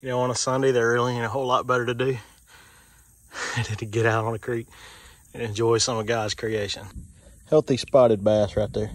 You know, on a Sunday, there really ain't a whole lot better to do than to get out on a creek and enjoy some of God's creation. Healthy spotted bass right there.